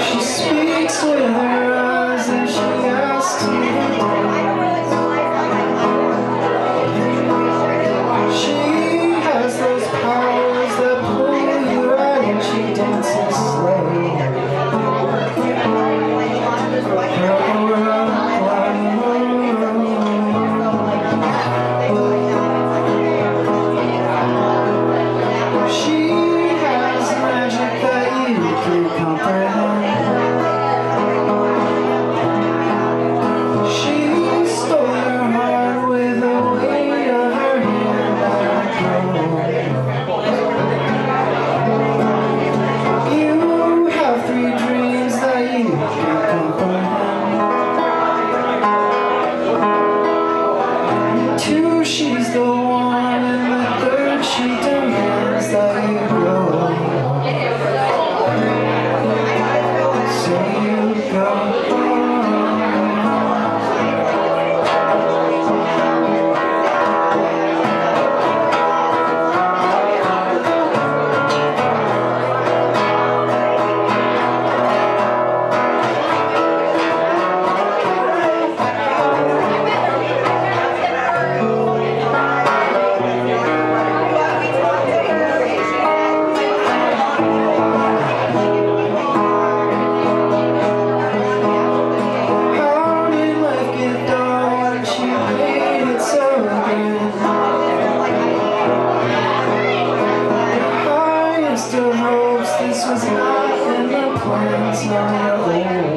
She speaks with her two, she's the one, and the third, she demands that you grow. So you go. is not in the plans, not in the plans.